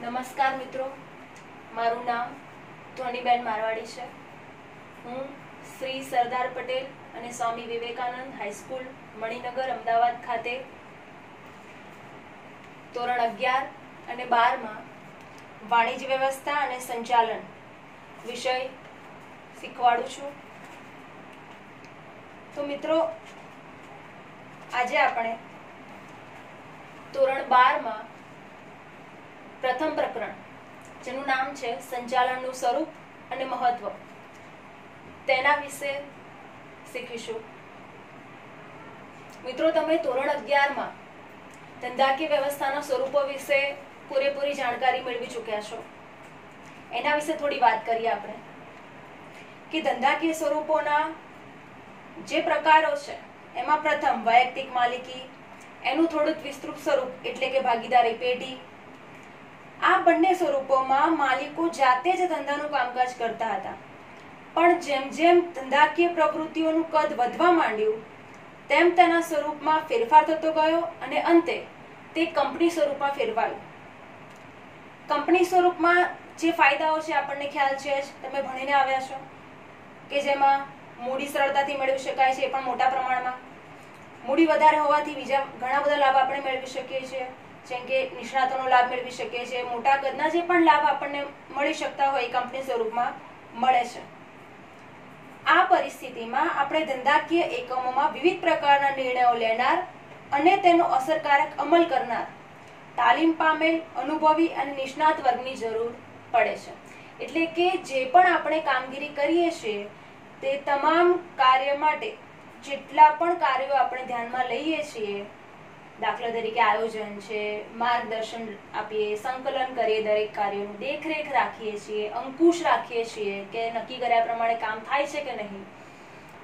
નમસ્કાર મિત્રો. મારું નામ ધ્વનિબેન મારવાડી છે. હું શ્રી સરદાર પટેલ અને સ્વામી વિવેકાનંદ હાઈસ્કૂલ મણિનગર, અમદાવાદ ખાતે ધોરણ અગિયાર અને બારમાં વાણિજ્ય વ્યવસ્થા અને સંચાલન વિષય શીખવાડું છું. તો મિત્રો, આજે આપણે ધોરણ બારમાં પ્રથમ પ્રકરણ, જેનું નામ છે સંચાલનનું સ્વરૂપ અને મહત્વ. તેના વિશે શીખીશું. મિત્રો, તમે ધોરણ અગિયારમાં ધંધાકીય વ્યવસ્થાના સ્વરૂપો વિશે પૂરેપૂરી જાણકારી મેળવી ચૂક્યા છો. એના વિશે થોડી વાત કરીએ આપણે. કે ધંધાકીય સ્વરૂપોના જે પ્રકારો છે, એમાં પ્રથમ વૈયક્તિક માલિકી, એનું થોડુંક વિસ્તૃત સ્વરૂપ એટલે કે ભાગીદારી પેઢી આ બંને સ્વરૂપોમાં માલિકો જાતે જ ધંધાનું કામકાજ કરતા હતા. પણ જેમ જેમ ધંધાકીય પ્રવૃત્તિઓનું કદ વધવા માંડ્યું, તેમ તેના સ્વરૂપમાં ફેરફાર થતો ગયો અને અંતે તે કંપની સ્વરૂપમાં ફેરવાયું. કંપની સ્વરૂપમાં જે ફાયદાઓ છે આપણને ખ્યાલ છે જ, તમે ભણીને આવ્યા છો કે જેમાં મૂડી સરળતાથી મેળવી શકાય છે એ પણ મોટા પ્રમાણમાં. મૂડી વધારે હોવાથી બીજા ઘણા બધા લાભ આપણે મેળવી શકીએ છીએ. જેમ કે નિષ્ણાતોનો લાભ મેળવી શકીએ છીએ મોટા કદના જે પણ લાભ આપણને મળી શકતા હોય કંપની સ્વરૂપમાં મળે છે. આ પરિસ્થિતિમાં આપણે ધંધાકીય એકમોમાં વિવિધ પ્રકારના નિર્ણયો લેનાર અને તેનો અસરકારક અમલ કરનાર તાલીમ પામેલ, અનુભવી અને નિષ્ણાત વર્ગની જરૂર પડે છે. એટલે કે જે પણ આપણે કામગીરી કરીએ છીએ, તે તમામ કાર્ય માટે જેટલા પણ કાર્યો આપણે ધ્યાનમાં લઈએ છીએ દાખલા તરીકે આયોજન છે, માર્ગદર્શન આપીએ, સંકલન કરીએ દરેક કાર્યનું, દેખરેખ રાખીએ છીએ, અંકુશ રાખીએ છીએ કે નક્કી કર્યા પ્રમાણે કામ થાય છે કે નહીં.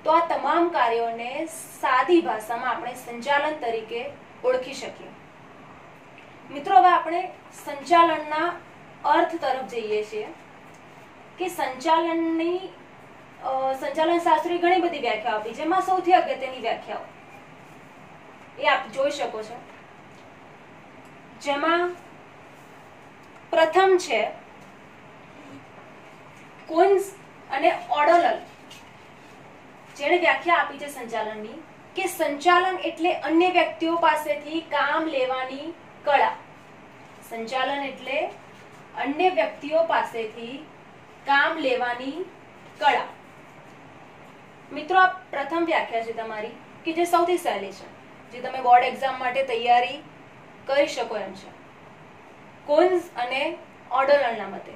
તો આ તમામ કાર્યોને સાદી ભાષામાં આપણે સંચાલન તરીકે ઓળખી શકીએ. મિત્રો, હવે આપણે સંચાલનના અર્થ તરફ જઈએ છીએ કે સંચાલનની સંચાલન શાસ્ત્રી ઘણી બધી વ્યાખ્યાઓ આપી, જેમાં સૌથી અગત્યની વ્યાખ્યાઓ. એ આપ જોઈ શકો છો. જેમાં પ્રથમ છે, કોન્સ અને ઓડોલલ. જેણે વ્યાખ્યા આપી છે સંચાલનની કે સંચાલન એટલે અન્ય વ્યક્તિઓ પાસેથી કામ લેવાની કળા. સંચાલન એટલે અન્ય વ્યક્તિઓ પાસેથી કામ લેવાની કળા. મિત્રો, આ પ્રથમ વ્યાખ્યા છે તમારી, કે જે સૌથી સહેલી છે. જે તમે બોર્ડ એક્ઝામ માટે તૈયારી કરી શકો એમ છે. કોન્સ અને ઓર્ડરલના મતે.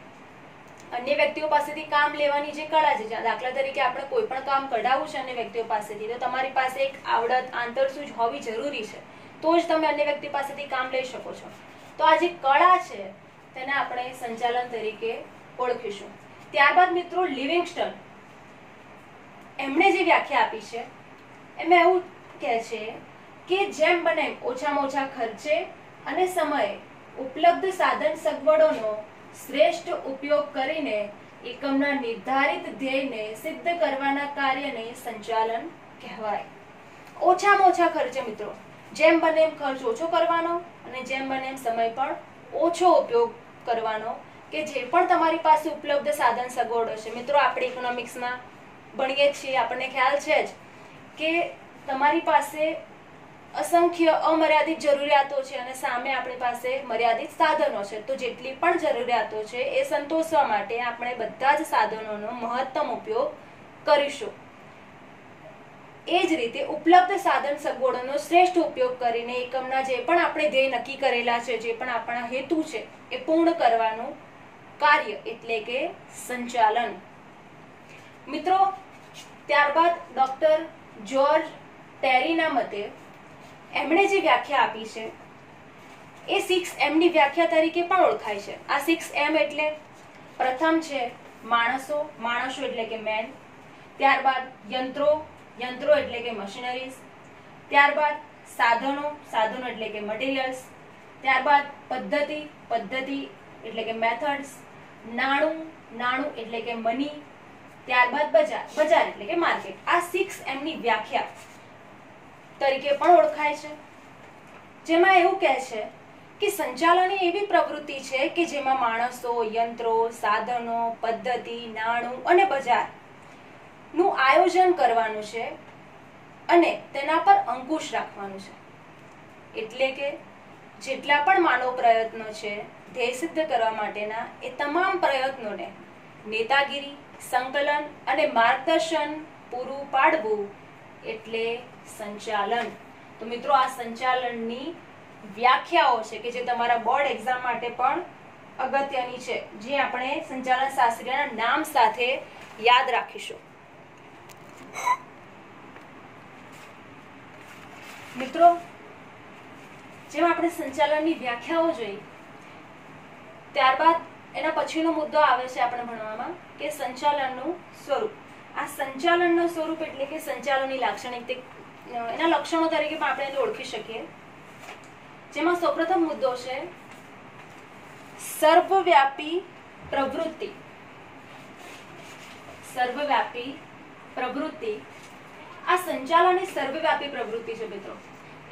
અન્ય વ્યક્તિઓ પાસેથી કામ લેવાની જે કળા છે દાખલા તરીકે આપણે કોઈ પણ કામ કઢાવવું છે અન્ય વ્યક્તિઓ પાસેથી, તો તમારી પાસે એક આવડત આંતરસૂઝ હોવી જરૂરી છે. તો જ તમે અન્ય વ્યક્તિ પાસેથી કામ લઈ શકો છો. તો આ જે કળા છે, તેને આપણે સંચાલન તરીકે ઓળખીશું. ત્યારબાદ મિત્રો, લિવિંગસ્ટન. એમણે જે વ્યાખ્યા આપી છે, એમાં એવું કહે છે કે જેમ બને ઓછામાં ઓછા ખર્ચે અને સમયે ઉપલબ્ધ સાધન સગવડોનો શ્રેષ્ઠ ઉપયોગ કરીને એકમના નિર્ધારિત ધ્યેયને સિદ્ધ કરવાના કાર્યને સંચાલન કહેવાય. ઓછામાં ઓછા ખર્ચે મિત્રો, જેમ બને એમ ખર્ચ ઓછો કરવાનો અને જેમ બને એમ સમય પણ ઓછો ઉપયોગ કરવાનો કે જે પણ તમારી પાસે ઉપલબ્ધ સાધન સગવડો છે. મિત્રો, આપણે ઇકોનોમિક્સમાં ભણીએ છીએ, આપણને ખ્યાલ છે જ કે તમારી પાસે અસંખ્ય અમર્યાદિત જરૂરિયાતો છે અને સામે આપણી પાસે મર્યાદિત સાધનો છે. તો જેટલી પણ જરૂરિયાતો છે એ સંતોષવા માટે આપણે બધા જ સાધનોનો મહત્તમ ઉપયોગ કરીશું. એ જ રીતે ઉપલબ્ધ સાધન સગવડોનો શ્રેષ્ઠ ઉપયોગ કરીને એકમના જે પણ આપણે ધ્યેય નક્કી કરેલા છે, જે પણ આપણા હેતુ છે, એ પૂર્ણ કરવાનું કાર્ય એટલે કે સંચાલન. મિત્રો, ત્યારબાદ ડોક્ટર જ્યોર્જ ટેરીના મતે એમણે જે વ્યાખ્યા આપી છે, એ સિક્સ એમની વ્યાખ્યા તરીકે પણ ઓળખાય છે. આ સિક્સ એમ એટલે પ્રથમ છે માણસો માણસો એટલે કે મેન ત્યારબાદ યંત્રો યંત્રો એટલે કે મશીનરીઝ ત્યારબાદ સાધનો સાધનો એટલે કે મટીરિયલ્સ ત્યારબાદ પદ્ધતિ પદ્ધતિ એટલે કે મેથડ્સ નાણું નાણું એટલે કે મની ત્યારબાદ બજાર બજાર એટલે કે માર્કેટ આ સિક્સ એમની વ્યાખ્યા તરીકે પણ ઓળખાય છે. જેમાં એવું કહે છે કે સંચાલન એવી પ્રવૃત્તિ છે કે જેમાં માણસો, યંત્રો, સાધનો, પદ્ધતિ, નાણું અને બજારનું આયોજન કરવાનું છે અને તેના પર અંકુશ રાખવાનું છે. એટલે કે જેટલા પણ માનવ પ્રયત્નો છે, ધ્યેય સિદ્ધ કરવા માટેના એ તમામ પ્રયત્નોને નેતાગીરી, સંકલન અને માર્ગદર્શન પૂરું પાડવું એટલે સંચાલન. તો મિત્રો, આ સંચાલનની વ્યાખ્યાઓ છે કે જે તમારા બોર્ડ એક્ઝામ માટે પણ અગત્યની છે, જે આપણે સંચાલન શાસ્ત્રીના નામ સાથે યાદ રાખીશું. મિત્રો, જેમ આપણે સંચાલનની વ્યાખ્યાઓ જોઈ, ત્યારબાદ એના પછીનો મુદ્દો આવે છે આપણે ભણવામાં, કે સંચાલનનું સ્વરૂપ. આ સંચાલનનો સ્વરૂપ એટલે કે સંચાલનની લાક્ષણિકતા એના લક્ષણો તરીકે પણ આપણે એને ઓળખી શકીએ. જેમાં સૌપ્રથમ મુદ્દો છે, સર્વવ્યાપી પ્રવૃત્તિ. સર્વવ્યાપી પ્રવૃત્તિ. આ સંચાલન એ સર્વવ્યાપી પ્રવૃત્તિ છે મિત્રો.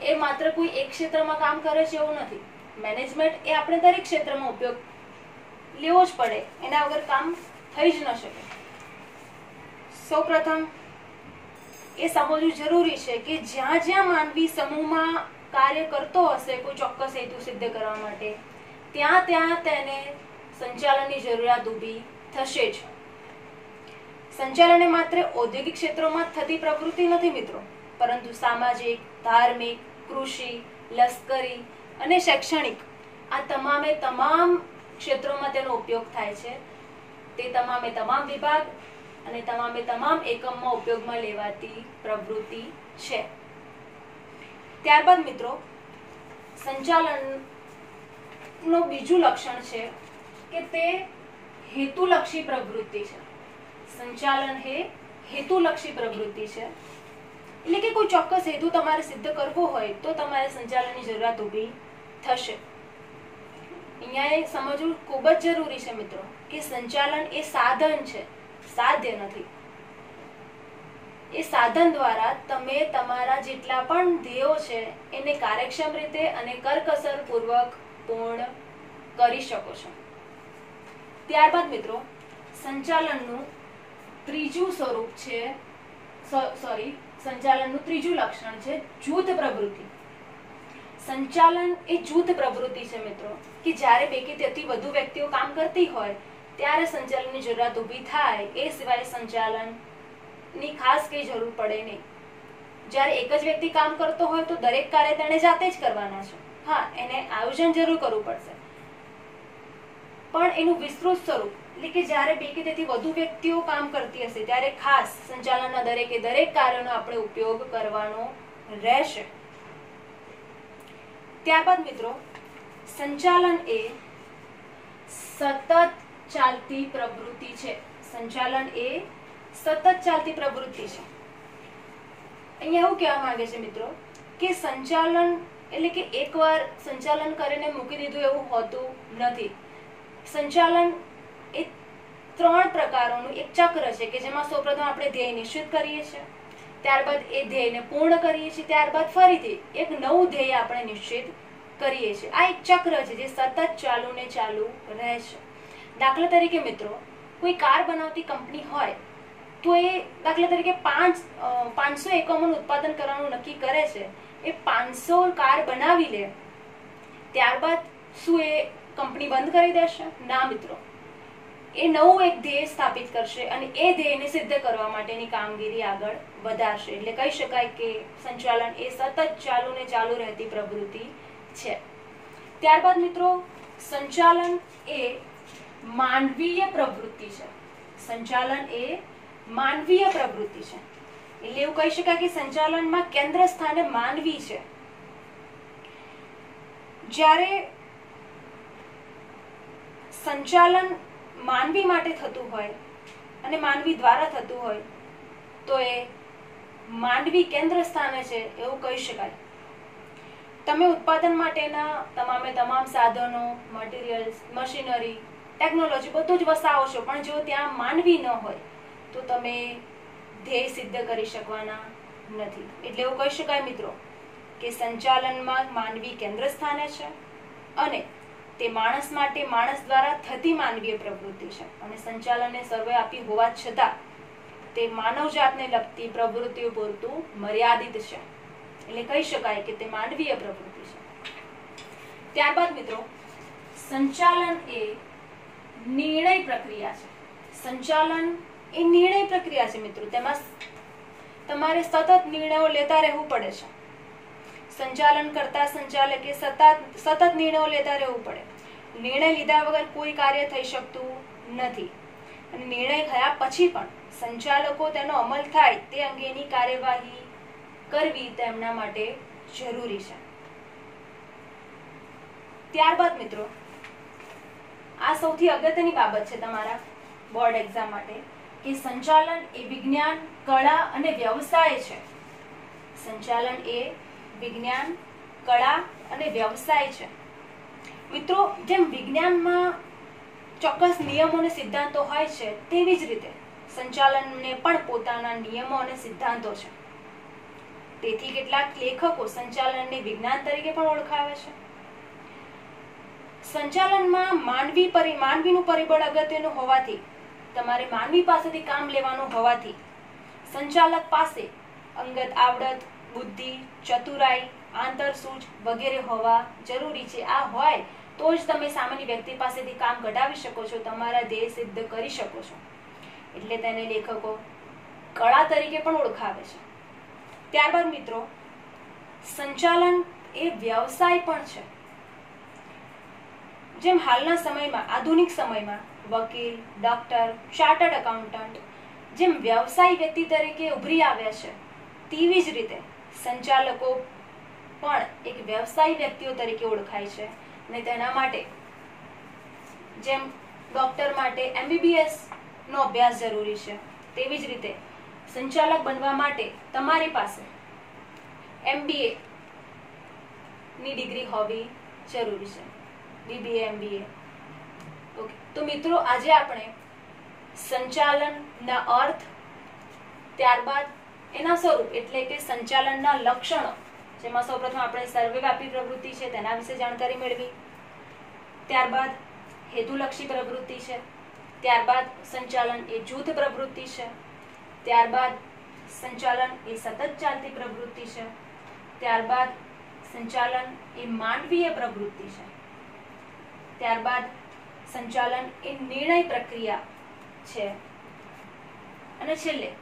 એ માત્ર કોઈ એક ક્ષેત્રમાં કામ કરે છે એવું નથી. મેનેજમેન્ટ એ આપણે દરેક ક્ષેત્રમાં ઉપયોગ લેવો જ પડે. એના વગર કામ થઈ જ ન શકે. સૌપ્રથમ એ સમજવું જરૂરી છે કે જ્યાં જ્યાં માનવી સમૂહમાં કાર્ય કરતો હશે, કોઈ ચોક્કસ હેતુ સિદ્ધ કરવા માટે, ત્યાં ત્યાં તેને સંચાલનની જરૂરિયાત ઊભી થશે જ. સંચાલન માત્ર ઔદ્યોગિક ક્ષેત્રોમાં થતી પ્રવૃત્તિ નથી મિત્રો, પરંતુ સામાજિક, ધાર્મિક, કૃષિ, લશ્કરી અને શૈક્ષણિક, આ તમામે તમામ ક્ષેત્રોમાં તેનો ઉપયોગ થાય છે. તે તમામે તમામ વિભાગ અને તમામે તમામ એકમમાં ઉપયોગમાં લેવાતી પ્રવૃત્તિ છે. ત્યારબાદ મિત્રો સંચાલનનું બીજું લક્ષણ છે કે તે હેતુલક્ષી પ્રવૃત્તિ છે. સંચાલન હે હેતુલક્ષી પ્રવૃત્તિ છે. એટલે કે કોઈ ચોક્કસ હેતુ તમારે સિદ્ધ કરવો હોય તો તમારે સંચાલનની જરૂરિયાત ઊભી થશે. અહીંયા સમજવું ખૂબ જ જરૂરી છે મિત્રો કે સંચાલન એ સાધન છે. સાધ્ય નથી. એ સાધન દ્વારા તમે તમારા જેટલા પણ ધ્યેયો છે, એને કાર્યક્ષમ રીતે અને કરકસર પૂર્વક પૂર્ણ કરી શકો છો. ત્યારબાદ મિત્રો, સંચાલનનું ત્રીજું સ્વરૂપ છે સોરી સંચાલનનું ત્રીજું લક્ષણ છે જૂથ પ્રવૃત્તિ. સંચાલન એ જૂથ પ્રવૃત્તિ છે મિત્રો, કે જ્યારે બે કે તેથી વધુ વ્યક્તિઓ કામ કરતી હોય ત્યારે સંચાલનની જરૂરિયાત ઊભી થાય એ સિવાય સંચાલનની ખાસ કંઈ જરૂર પડે નહીં. જ્યારે એક જ વ્યક્તિ કામ કરતો હોય તો દરેક કાર્ય તેણે જાતે જ કરવાના છે. હા, એને આયોજન જરૂર કરવું પડશે. પણ એનું વિસ્તૃત સ્વરૂપ, એટલે કે જ્યારે બે કે તેથી વધુ વ્યક્તિઓ કામ કરતી હશે, ત્યારે ખાસ સંચાલનના દરેકે દરેક કાર્યનો આપણે ઉપયોગ કરવાનો રહેશે. ત્યારબાદ મિત્રો, સંચાલન એ સતત ચાલતી પ્રવૃત્તિ છે. સંચાલન એ સતત ચાલતી પ્રવૃત્તિ છે. અહીંયા એવું કહેવા માંગે છે મિત્રો કે સંચાલન એટલે કે એકવાર સંચાલન કરીને મૂકી દીધું એવું હોતું નથી. સંચાલન એ ત્રણ પ્રકારોનું એક ચક્ર છે કે જેમાં સૌપ્રથમ આપણે ધ્યેય નિશ્ચિત કરીએ છીએ, ત્યારબાદ એ ધ્યેયને પૂર્ણ કરીએ છીએ, ત્યારબાદ ફરીથી એક નવું ધ્યેય આપણે નિશ્ચિત કરીએ છીએ. આ એક ચક્ર છે જે સતત ચાલુ ને ચાલુ રહે છે. દાખલા તરીકે મિત્રો, કોઈ કાર બનાવતી કંપની હોય, તો એ દાખલા તરીકે પાંચ પાંચસો એકમોનું ઉત્પાદન કરવાનું નક્કી કરે છે. એ પાંચસો કાર બનાવી લે, ત્યારબાદ શું એ કંપની બંધ કરી દેશે? ના મિત્રો. એ નવું એક ધ્યેય સ્થાપિત કરશે અને એ ધ્યેયને સિદ્ધ કરવા માટેની કામગીરી આગળ વધારશે. એટલે કહી શકાય કે સંચાલન એ સતત ચાલુ ને ચાલુ રહેતી પ્રવૃત્તિ છે. ત્યારબાદ મિત્રો, સંચાલન એ માનવીય પ્રવૃત્તિ છે. સંચાલન એ માનવીય પ્રવૃત્તિ છે. એટલે એવું કહી શકાય કે સંચાલનમાં કેન્દ્ર સ્થાને માનવી છે. જ્યારે સંચાલન માનવી માટે થતું હોય અને માનવી દ્વારા થતું હોય, તો એ માનવી કેન્દ્ર સ્થાને છે એવું કહી શકાય. તમે ઉત્પાદન માટેના તમામે તમામ સાધનો મટીરિયલ્સ મશીનરી ટેકનોલોજી બધું જ વસાવો પણ જો ત્યાં માનવી ન હોય, તો તમે ધ્યેય સિદ્ધ કરી શકવાના નથી. એટલે એવું કહી શકાય મિત્રો કે સંચાલનમાં માનવી કેન્દ્ર સ્થાને છે અને તે માણસ માટે માણસ દ્વારા થતી માનવીય પ્રવૃત્તિ છે. અને સંચાલનને સર્વે આપી હોવા છતાં તે માનવજાતને લગતી પ્રવૃત્તિઓ પૂરતું મર્યાદિત છે. એટલે કહી શકાય કે તે માનવીય પ્રવૃત્તિ છે. ત્યારબાદ મિત્રો, સંચાલન એ નિર્ણય પ્રક્રિયા છે. સંચાલન એ નિર્ણય પ્રક્રિયા છે મિત્રો. તેમાં તમારે સતત નિર્ણયો લેતા રહેવું પડે છે. સંચાલન કરતા સંચાલકે સતત સતત નિર્ણયો લેતા રહેવું પડે. નિર્ણય લીધા વગર કોઈ કાર્ય થઈ શકતું નથી. અને નિર્ણય થયા પછી પણ સંચાલકો તેનો અમલ થાય તે અંગેની કાર્યવાહી કરવી તેમના માટે જરૂરી છે. ત્યારબાદ મિત્રો આ સૌથી અગત્યની બાબત છે તમારા બોર્ડ એક્ઝામ માટે કે સંચાલન એ વિજ્ઞાન, કળા અને વ્યવસાય છે. સંચાલન એ વિજ્ઞાન, કળા અને વ્યવસાય છે. મિત્રો, જેમ વિજ્ઞાનમાં ચોક્કસ નિયમો અને સિદ્ધાંતો હોય છે, તેવી જ રીતે સંચાલનને પણ પોતાના નિયમો અને સિદ્ધાંતો છે. તેથી કેટલાક લેખકો સંચાલનને વિજ્ઞાન તરીકે પણ ઓળખાવે છે. સંચાલનમાં માનવી પરિ, માનવીનું પરિબળ અગત્યનું હોવાથી, તમારે માનવી પાસેથી કામ લેવાનું હોવાથી, સંચાલક પાસે અંગત આવડત, બુદ્ધિ, ચતુરાઈ આંતરસૂઝ વગેરે હોવા જરૂરી છે. આ હોય તો જ તમે સામાન્ય વ્યક્તિ પાસેથી કામ કઢાવી શકો છો, તમારા ધ્યેય સિદ્ધ કરી શકો છો. એટલે તેને લેખકો કળા તરીકે પણ ઓળખાવે છે. ત્યારબાદ મિત્રો, સંચાલન એ વ્યવસાય પણ છે. જેમ હાલના સમયમાં, આધુનિક સમયમાં, વકીલ, ડોક્ટર, ચાર્ટર્ડ એકાઉન્ટન્ટ, જેમ વ્યવસાય વ્યક્તિ તરીકે ઉભરી આવ્યા છે, તેવી જ રીતે સંચાલકો પણ એક વ્યવસાય વ્યક્તિઓ તરીકે ઓળખાય છે અને તેના માટે, જેમ ડોક્ટર માટે એમબીબીએસ નો અભ્યાસ જરૂરી છે, તેવી જ રીતે સંચાલક બનવા માટે તમારી પાસે એમબીએ ની ડિગ્રી હોવી જરૂરી છે. બીબીએ એમબીએ ઓકે તો મિત્રો, આજે આપણે સંચાલનના અર્થ, ત્યારબાદ એના સ્વરૂપ, એટલે કે સંચાલનના લક્ષણો, જેમાં સૌપ્રથમ આપણે સર્વેવ્યાપી પ્રવૃત્તિ છે, તેના વિશે જાણકારી મેળવી. ત્યારબાદ હેતુલક્ષી પ્રવૃત્તિ છે, ત્યારબાદ સંચાલન એ જૂથ પ્રવૃત્તિ છે, ત્યારબાદ સંચાલન એ સતત ચાલતી પ્રવૃત્તિ છે, ત્યારબાદ સંચાલન એ માનવીય પ્રવૃત્તિ છે. ત્યારબાદ સંચાલન એ નિર્ણય પ્રક્રિયા છે. અને છેલ્લે,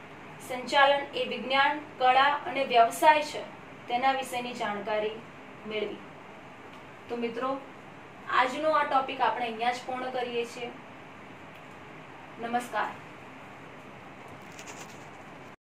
સંચાલન એ વિજ્ઞાન, કળા અને વ્યવસાય છે. તેના વિશેની જાણકારી મેળવી. તો મિત્રો, આજનો આ ટોપિક આપણે અહીંયા જ પૂર્ણ કરીએ છીએ. નમસ્કાર.